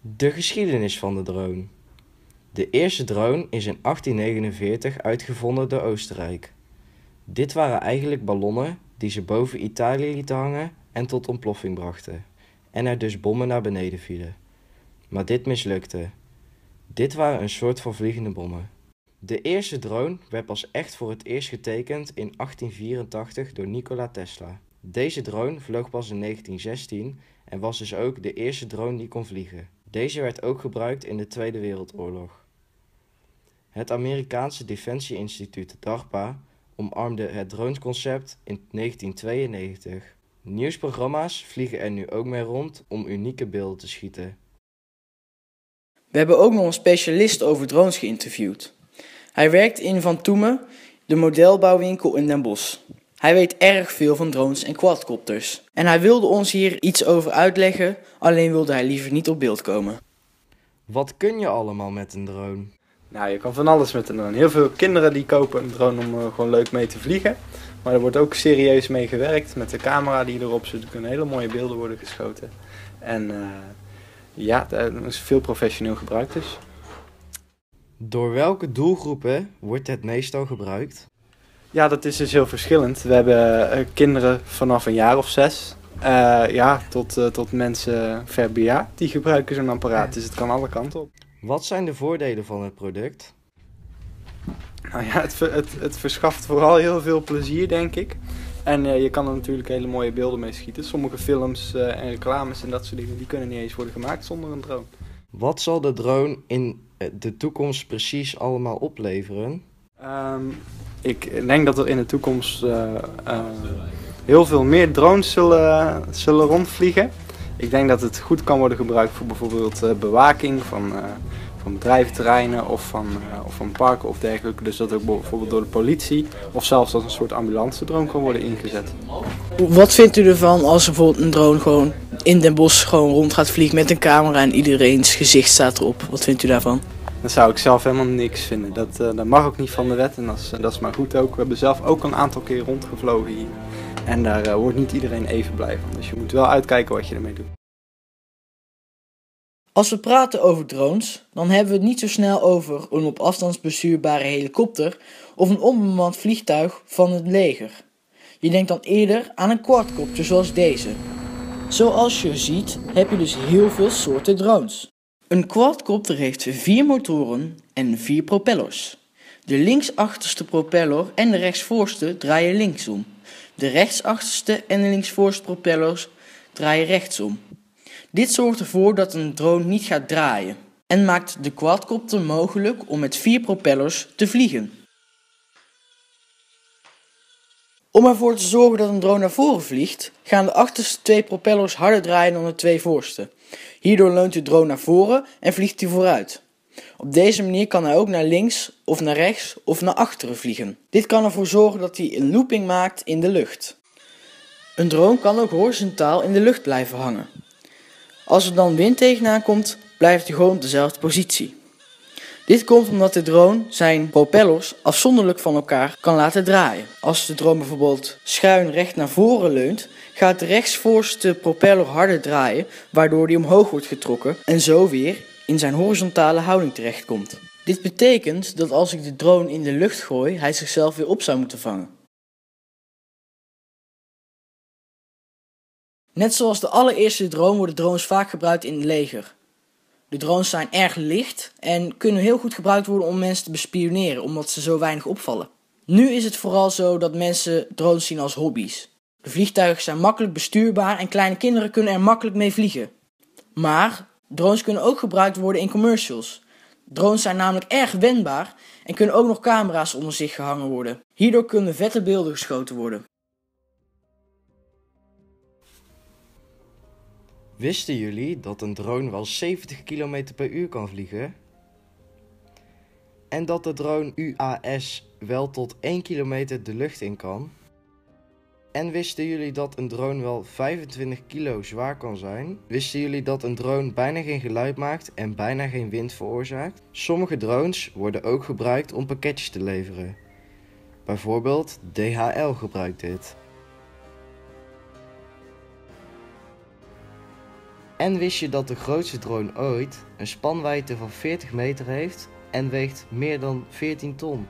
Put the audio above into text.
De geschiedenis van de drone. De eerste drone is in 1849 uitgevonden door Oostenrijk. Dit waren eigenlijk ballonnen die ze boven Italië lieten hangen en tot ontploffing brachten, en er dus bommen naar beneden vielen. Maar dit mislukte. Dit waren een soort van vliegende bommen. De eerste drone werd pas echt voor het eerst getekend in 1884 door Nikola Tesla. Deze drone vloog pas in 1916 en was dus ook de eerste drone die kon vliegen. Deze werd ook gebruikt in de Tweede Wereldoorlog. Het Amerikaanse Defensie-instituut DARPA omarmde het dronesconcept in 1992. Nieuwsprogramma's vliegen er nu ook mee rond om unieke beelden te schieten. We hebben ook nog een specialist over drones geïnterviewd. Hij werkt in Van Toemen, de modelbouwwinkel in Den Bosch. Hij weet erg veel van drones en quadcopters. En hij wilde ons hier iets over uitleggen, alleen wilde hij liever niet op beeld komen. Wat kun je allemaal met een drone? Nou, je kan van alles met een drone. Heel veel kinderen die kopen een drone om er gewoon leuk mee te vliegen. Maar er wordt ook serieus mee gewerkt met de camera die erop zit. Er kunnen hele mooie beelden worden geschoten. En uh, ja, er is veel professioneel gebruikt dus. Door welke doelgroepen wordt het meestal gebruikt? Ja, dat is dus heel verschillend. We hebben uh, kinderen vanaf een jaar of zes. Uh, ja, tot, uh, tot mensen ver bejaard. Die gebruiken zo'n apparaat. Dus het kan alle kanten op. Wat zijn de voordelen van het product? Nou ja, het, het, het verschaft vooral heel veel plezier, denk ik. En uh, je kan er natuurlijk hele mooie beelden mee schieten. Sommige films uh, en reclames en dat soort dingen, die kunnen niet eens worden gemaakt zonder een drone. Wat zal de drone in de toekomst precies allemaal opleveren? Um, ik denk dat er in de toekomst uh, heel veel meer drones zullen, zullen rondvliegen. Ik denk dat het goed kan worden gebruikt voor bijvoorbeeld bewaking van van bedrijventerreinen of van, of van parken of dergelijke. Dus dat ook bijvoorbeeld door de politie of zelfs als een soort ambulance drone kan worden ingezet. Wat vindt u ervan als bijvoorbeeld een drone gewoon in Den Bosch gewoon rond gaat vliegen met een camera en iedereen's gezicht staat erop? Wat vindt u daarvan? Dat zou ik zelf helemaal niks vinden. Dat, uh, dat mag ook niet van de wet en dat is, dat is maar goed ook. We hebben zelf ook een aantal keer rondgevlogen hier. En daar wordt niet iedereen even blij van. Dus je moet wel uitkijken wat je ermee doet. Als we praten over drones, dan hebben we het niet zo snel over een op afstand bestuurbare helikopter of een onbemand vliegtuig van het leger. Je denkt dan eerder aan een quadcopter zoals deze. Zoals je ziet heb je dus heel veel soorten drones. Een quadcopter heeft vier motoren en vier propellers. De linksachterste propeller en de rechtsvoorste draaien linksom. De rechtsachterste en de linksvoorste propellers draaien rechtsom. Dit zorgt ervoor dat een drone niet gaat draaien en maakt de quadcopter mogelijk om met vier propellers te vliegen. Om ervoor te zorgen dat een drone naar voren vliegt, gaan de achterste twee propellers harder draaien dan de twee voorste. Hierdoor leunt de drone naar voren en vliegt hij vooruit. Op deze manier kan hij ook naar links of naar rechts of naar achteren vliegen. Dit kan ervoor zorgen dat hij een looping maakt in de lucht. Een drone kan ook horizontaal in de lucht blijven hangen. Als er dan wind tegenaan komt, blijft hij gewoon op dezelfde positie. Dit komt omdat de drone zijn propellers afzonderlijk van elkaar kan laten draaien. Als de drone bijvoorbeeld schuin recht naar voren leunt, gaat de rechtsvoorste propeller harder draaien, waardoor die omhoog wordt getrokken en zo weer in zijn horizontale houding terechtkomt. Dit betekent dat als ik de drone in de lucht gooi, hij zichzelf weer op zou moeten vangen. Net zoals de allereerste drone worden drones vaak gebruikt in het leger. De drones zijn erg licht en kunnen heel goed gebruikt worden om mensen te bespioneren, omdat ze zo weinig opvallen. Nu is het vooral zo dat mensen drones zien als hobby's. De vliegtuigen zijn makkelijk bestuurbaar en kleine kinderen kunnen er makkelijk mee vliegen. Maar drones kunnen ook gebruikt worden in commercials. Drones zijn namelijk erg wendbaar en kunnen ook nog camera's onder zich gehangen worden. Hierdoor kunnen vette beelden geschoten worden. Wisten jullie dat een drone wel 70 km per uur kan vliegen? En dat de drone UAS wel tot 1 km de lucht in kan? En wisten jullie dat een drone wel 25 kilo zwaar kan zijn? Wisten jullie dat een drone bijna geen geluid maakt en bijna geen wind veroorzaakt? Sommige drones worden ook gebruikt om pakketjes te leveren. Bijvoorbeeld DHL gebruikt dit. En wist je dat de grootste drone ooit een spanwijdte van 40 meter heeft en weegt meer dan 14 ton?